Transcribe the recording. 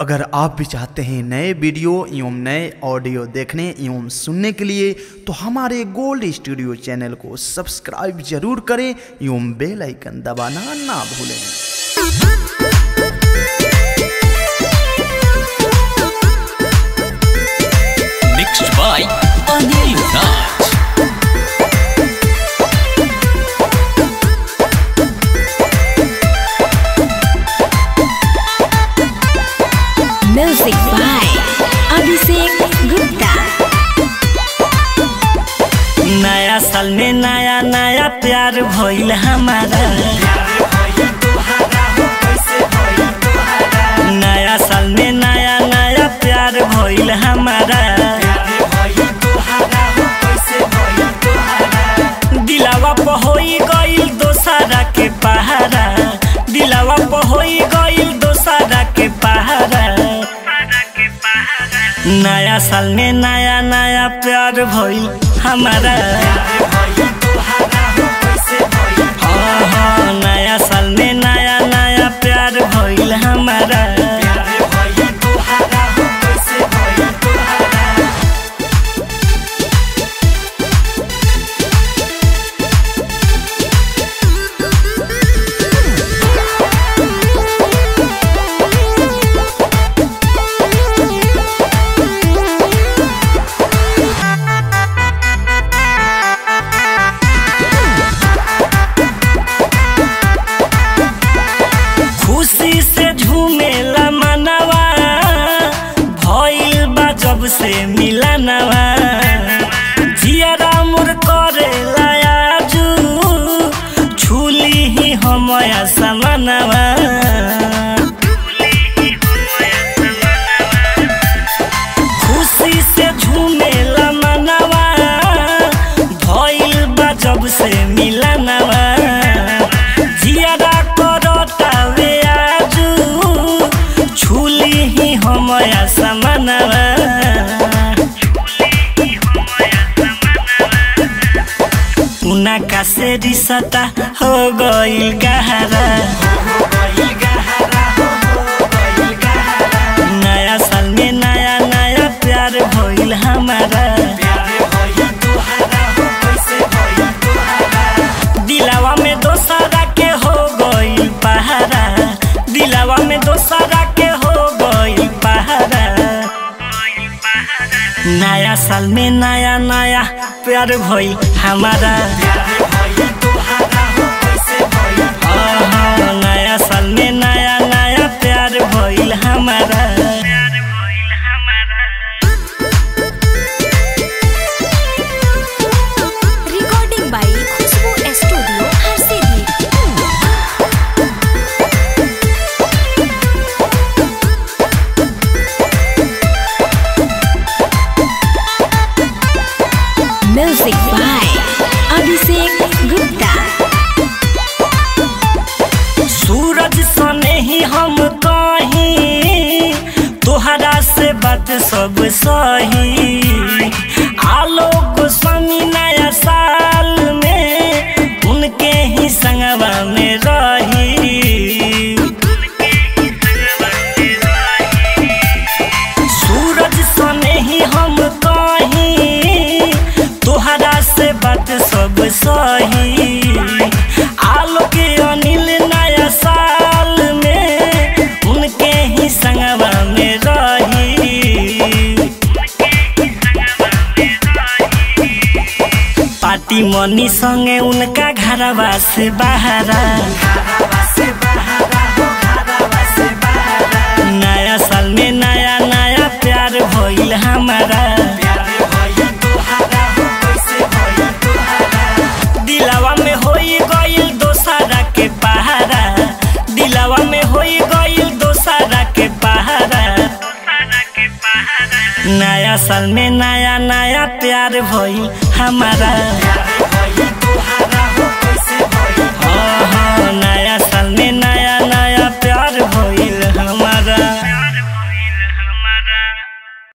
अगर आप भी चाहते हैं नए वीडियो एवं नए ऑडियो देखने एवं सुनने के लिए तो हमारे गोल्ड स्टूडियो चैनल को सब्सक्राइब ज़रूर करें एवं बेल आइकन दबाना ना भूलें। साल में नया नया प्यार भइल हमारा। नया साल में नया नया प्यार भइल हमारा। दिलावा पर गइल दोसरा के पहारा। नया साल में नया नया प्यार भइल हमारा हाँ, हाँ, से मिलनवा जियरा मुर करेला आजू। छुली ही समनवा खुशी से झूमेला मनवा बा जब से ही हमया समनवा। उनका से रिश्ता हो गईल गहरा। प्यार भइल हमारा सूरज सने ही हम कहीं तुहरा से बात सब सही। आलोक स्वामी पार्टी मनी संगे उनका घरवा से बाहरा। नया साल में नया नया प्यार भई हमारा।